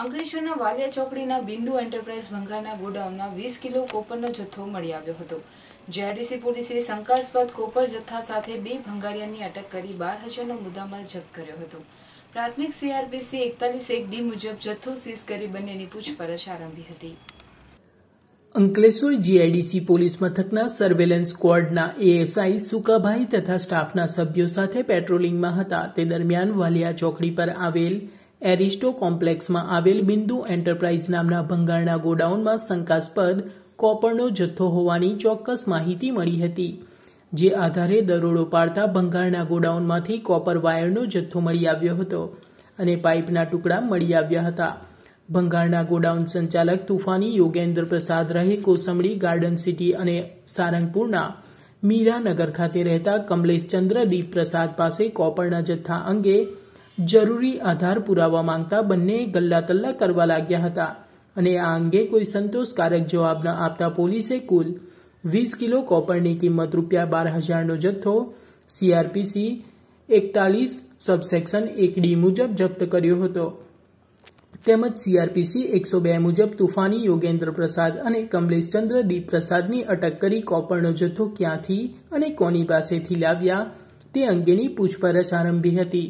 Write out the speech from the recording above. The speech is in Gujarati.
અંકલેશ્વરના વાલિયા ચોકડીના બિંદુ એન્ટરપ્રાઇઝ ભંગારના ગોડાઉનમાં વીસ કિલો કોપરનો જથ્થો મળી આવ્યો હતો. જેઆરડીસી પોલીસે શંકાસ્પદ કોપર જથ્થા સાથે બે ભંગારિયાની અટક કરી બાર હજારનો મુદ્દામાલ જપ્ત કર્યો હતો. પ્રાથમિક સીઆરપીસી એકતાલીસ એક ડી મુજબ જથ્થો સીઝ કરી બંનેની પૂછપરછ આરંભી હતી. અંકલેશ્વર જીઆઈડીસી પોલીસ મથકના સર્વેલન્સ સ્ક્વોડના એએસઆઈ સુકાભાઈ તથા સ્ટાફના સભ્યો સાથે પેટ્રોલિંગમાં હતા. તે દરમિયાન વાલિયા ચોકડી પર આવેલ એરિસ્ટો કોમ્પ્લેક્સમાં આવેલ બિંદુ એન્ટરપ્રાઇઝ નામના ભંગારના ગોડાઉનમાં શંકાસ્પદ કોપરનો જથ્થો હોવાની ચોક્કસ માહિતી મળી હતી, જે આધારે દરોડો પાડતા ભંગારના ગોડાઉનમાંથી કોપર વાયરનો જથ્થો મળી આવ્યો હતો અને પાઇપના ટુકડા મળી આવ્યા હતા. ભંગારના ગોડાઉન સંચાલક તુફાની યોગેન્દ્ર પ્રસાદ રહે કોસંબડી ગાર્ડન સિટી અને સારંગપુરના મીરાનગર ખાતે રહેતા કમલેશચંદ્ર દીપ પ્રસાદ પાસે કોપરના જથ્થા અંગે જરૂરી આધાર પુરાવા માંગતા બંને ગલ્લા તલ્લા કરવા લાગ્યા હતા. અને આ અંગે કોઈ સંતોષકારક જવાબ ન આપતા પોલીસે કુલ વીસ કિલો કોપરની કિંમત રૂપિયા બાર હજારનો જથ્થો, સીઆરપીસી એકતાલીસ સબસેક્શન એક ડી મુજબ જપ્ત કર્યો હતો. તેમજ સીઆરપીસી એકસો બે મુજબ તુફાની યોગેન્દ્ર પ્રસાદ અને કમલેશચંદ્ર દીપ પ્રસાદની અટક કરી કોપરનો જથ્થો ક્યાંથી અને કોની પાસેથી લાવ્યા તે અંગેની પૂછપરછ આરંભી હતી.